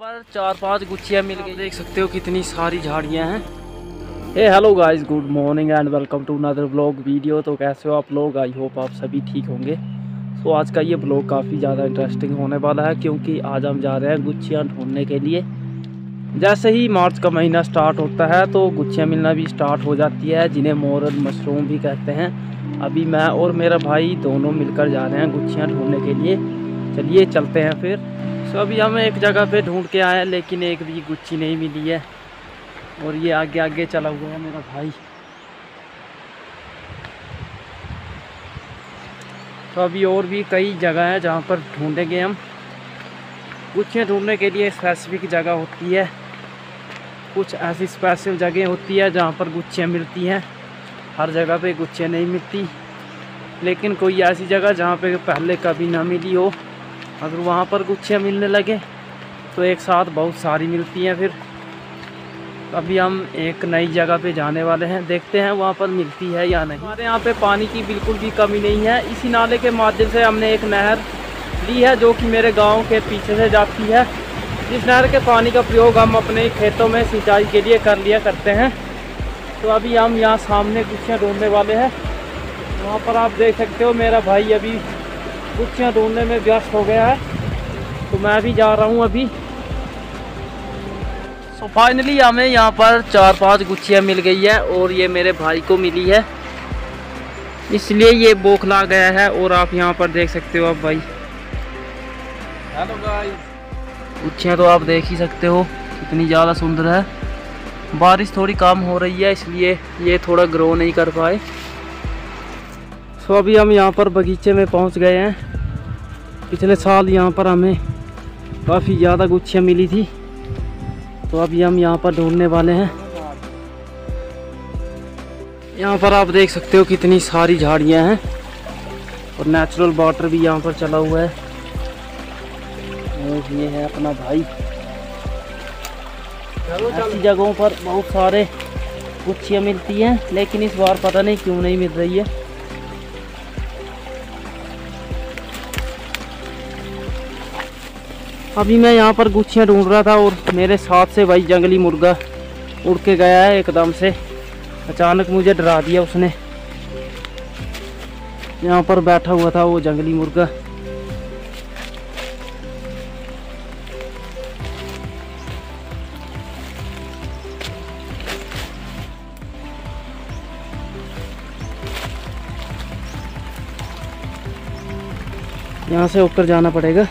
पर चार पाँच गुच्छियाँ मिल गई। देख सकते हो कितनी सारी झाड़ियाँ हैं। Hey hello guys good morning and welcome to another blog video तो कैसे हो आप लोग? आई होप आप सभी ठीक होंगे। तो आज का ये ब्लॉग काफ़ी ज़्यादा इंटरेस्टिंग होने वाला है, क्योंकि आज हम जा रहे हैं गुच्छियाँ ढूँढने के लिए। जैसे ही मार्च का महीना स्टार्ट होता है तो गुच्छियाँ मिलना भी स्टार्ट हो जाती है, जिन्हें मोरल मशरूम भी कहते हैं। अभी मैं और मेरा भाई दोनों मिलकर जा रहे हैं गुच्छियाँ ढूँढने के लिए। चलिए, चलते हैं फिर। सो so, अभी हम एक जगह पे ढूंढ के आए लेकिन एक भी गुच्छी नहीं मिली है। और ये आगे आगे चला हुआ है मेरा भाई। तो अभी और भी कई जगह है जहाँ पर ढूंढेंगे हम। गुच्छियाँ ढूँढने के लिए स्पेसिफिक जगह होती है। कुछ ऐसी स्पेशल जगह होती है जहाँ पर गुच्छियाँ मिलती हैं। हर जगह पे गुच्छियाँ नहीं मिलती। लेकिन कोई ऐसी जगह जहाँ पे पहले कभी ना मिली हो। अगर वहाँ पर गुच्छियाँ मिलने लगे। तो एक साथ बहुत सारी मिलती हैं फिर। अभी हम एक नई जगह पे जाने वाले हैं। देखते हैं वहाँ पर मिलती है या नहीं। हमारे यहाँ पे पानी की बिल्कुल भी कमी नहीं है। इसी नाले के माध्यम से हमने एक नहर ली है, जो कि मेरे गाँव के पीछे से जाती है। इस नहर के पानी का प्रयोग हम अपने खेतों में सिंचाई के लिए कर लिया करते हैं। तो अभी हम यहाँ सामने गुच्छियाँ ढूँढने वाले हैं। वहाँ पर आप देख सकते हो, मेरा भाई अभी गुच्छियाँ ढूँढने में व्यस्त हो गया है। तो मैं भी जा रहा हूँ अभी। सो so फाइनली हमें यहाँ पर चार पाँच गुच्छियाँ मिल गई है और ये मेरे भाई को मिली है। इसलिए ये बोखला गया है और आप यहाँ पर देख सकते हो आप भाई। हेलो गाइस गुच्छियाँ तो आप देख ही सकते हो कितनी ज़्यादा सुंदर है। बारिश थोड़ी कम हो रही है इसलिए ये थोड़ा ग्रो नहीं कर पाए। सो अभी हम यहाँ पर बगीचे में पहुँच गए हैं। पिछले साल यहाँ पर हमें काफ़ी ज़्यादा गुच्छियाँ मिली थी। तो अभी हम यहाँ पर ढूँढने वाले हैं। यहाँ पर आप देख सकते हो कितनी सारी झाड़ियाँ हैं और नेचुरल वाटर भी यहाँ पर चला हुआ है। और ये है अपना भाई। ऐसी जगहों पर बहुत सारे गुच्छियाँ मिलती हैं, लेकिन इस बार पता नहीं क्यों नहीं मिल रही है। अभी मैं यहाँ पर गुच्छियाँ ढूंढ रहा था और मेरे साथ से भाई जंगली मुर्गा उड़ के गया है एकदम से। अचानक मुझे डरा दिया उसने। यहाँ पर बैठा हुआ था वो जंगली मुर्गा। यहाँ से होकर जाना पड़ेगा।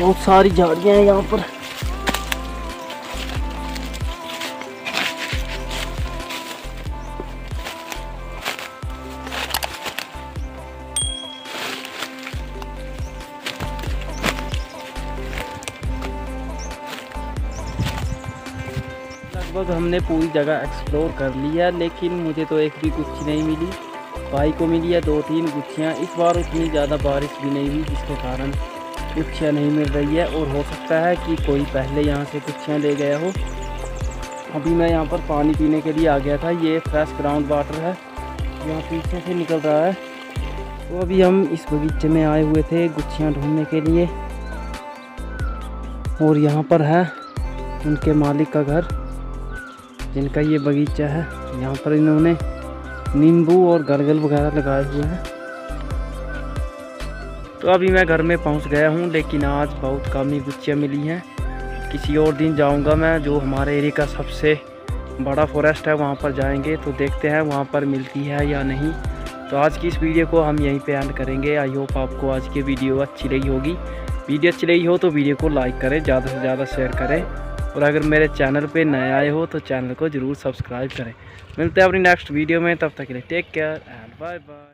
बहुत सारी झाड़ियाँ हैं यहाँ पर। लगभग हमने पूरी जगह एक्सप्लोर कर लिया लेकिन मुझे तो एक भी गुच्छी नहीं मिली। भाई को मिली है दो तीन गुच्छियाँ, इस बार उतनी ज़्यादा बारिश भी नहीं हुई, जिसके कारण गुच्छियाँ नहीं मिल रही है और हो सकता है कि कोई पहले यहाँ से गुच्छियाँ ले गया हो। अभी मैं यहाँ पर पानी पीने के लिए आ गया था। ये फ्रेश ग्राउंड वाटर है। यहाँ पीछे से निकल रहा है। तो अभी हम इस बगीचे में आए हुए थे गुच्छियाँ ढूँढने के लिए। और यहाँ पर है उनके मालिक का घर, जिनका ये बगीचा है। यहाँ पर इन्होंने नींबू और गलगल वगैरह लगाए हुए हैं। तो अभी मैं घर में पहुँच गया हूँ, लेकिन आज बहुत कम ही गुच्छियाँ मिली हैं। किसी और दिन जाऊँगा मैं, जो हमारे एरिया का सबसे बड़ा फॉरेस्ट है, वहाँ पर जाएँगे। तो देखते हैं वहाँ पर मिलती है या नहीं। तो आज की इस वीडियो को हम यहीं पे एंड करेंगे। आई होप आपको आज की वीडियो अच्छी रही होगी। वीडियो अच्छी रही हो तो वीडियो को लाइक करें, ज़्यादा से ज़्यादा शेयर करें। और अगर मेरे चैनल पे नए आए हो तो चैनल को ज़रूर सब्सक्राइब करें। मिलते हैं अपनी नेक्स्ट वीडियो में, तब तक के लिए take care and bye bye